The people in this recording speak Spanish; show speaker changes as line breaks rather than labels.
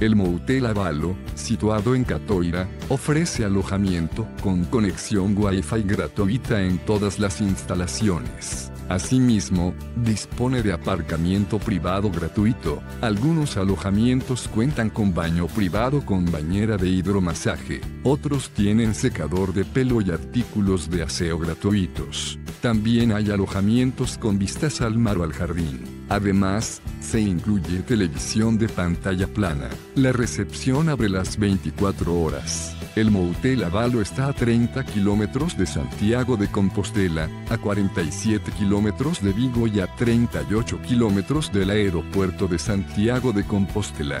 El Motel Avalo, situado en Catoira, ofrece alojamiento con conexión Wi-Fi gratuita en todas las instalaciones. Asimismo, dispone de aparcamiento privado gratuito. Algunos alojamientos cuentan con baño privado con bañera de hidromasaje. Otros tienen secador de pelo y artículos de aseo gratuitos. También hay alojamientos con vistas al mar o al jardín. Además, se incluye televisión de pantalla plana. La recepción abre las 24 horas. El Motel Avalo está a 30 kilómetros de Santiago de Compostela, a 47 kilómetros de Vigo y a 38 kilómetros del aeropuerto de Santiago de Compostela.